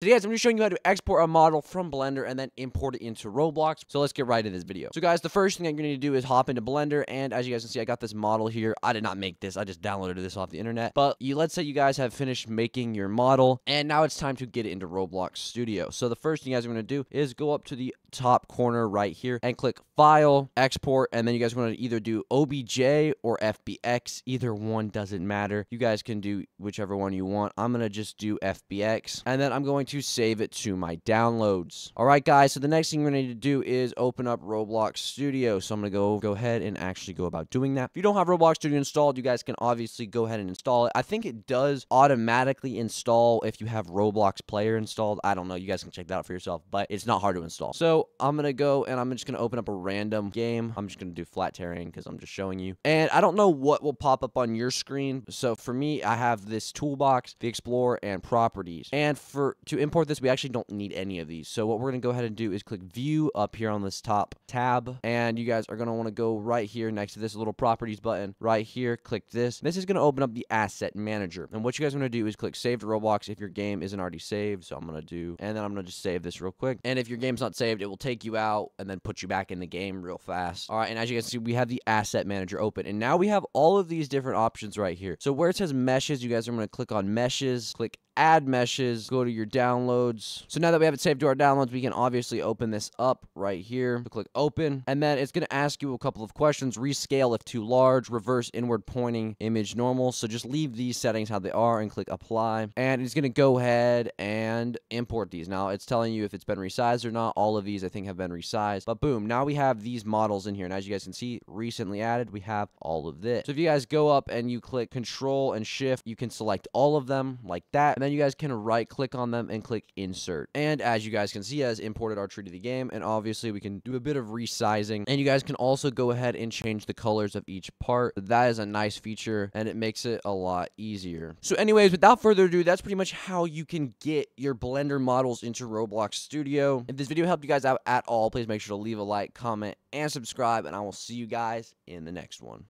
Today, guys, I'm just showing you how to export a model from Blender and then import it into Roblox. So let's get right into this video. So guys, the first thing I'm going to do is hop into Blender. And as you guys can see, I got this model here. I did not make this. I just downloaded this off the internet. But you, let's say you guys have finished making your model. And now it's time to get it into Roblox Studio. So the first thing you guys are going to do is go up to the top corner right here and click File, Export. And then you guys want to either do OBJ or FBX. Either one doesn't matter. You guys can do whichever one you want. I'm going to just do FBX. And then I'm going to save it to my downloads. All right, guys, so the next thing we're going to need to do is open up Roblox Studio. So I'm going to go go ahead and actually go about doing that. If you don't have Roblox Studio installed, you guys can obviously go ahead and install it. I think it does automatically install if you have Roblox Player installed. I don't know. You guys can check that out for yourself, but it's not hard to install. So I'm going to go and I'm just going to open up a random game. I'm just going to do flat terrain because I'm just showing you. And I don't know what will pop up on your screen. So for me, I have this toolbox, the Explorer, and properties. And for to import this, we actually don't need any of these. So what we're going to go ahead and do is click view up here on this top tab. And you guys are going to want to go right here next to this little properties button right here. Click this. This is going to open up the asset manager. And what you guys want to do is click save to Roblox if your game isn't already saved. So I'm going to do, and then I'm going to just save this real quick. And if your game's not saved, it will take you out and then put you back in the game real fast. All right. And as you guys see, we have the asset manager open. And now we have all of these different options right here. So where it says meshes, you guys are going to click on meshes, click add meshes, go to your downloads. So now that we have it saved to our downloads, we can obviously open this up right here. click open, and then it's going to ask you a couple of questions. Rescale if too large, reverse inward pointing, image normal. So just leave these settings how they are and click apply. And it's going to go ahead and import these. Now it's telling you if it's been resized or not. All of these I think have been resized. But boom, now we have these models in here. And as you guys can see, recently added, we have all of this. So if you guys go up and you click control and shift, you can select all of them like that. And then you guys can right click on them and click insert. And as you guys can see, has imported our tree to the game. And obviously we can do a bit of resizing. And you guys can also go ahead and change the colors of each part. That is a nice feature and it makes it a lot easier. So anyways, without further ado, that's pretty much how you can get your Blender models into Roblox Studio. If this video helped you guys out at all, please make sure to leave a like, comment, and subscribe. And I will see you guys in the next one.